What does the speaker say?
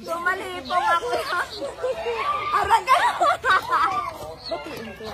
Bumali po ako. Arang ka! Batiin ko.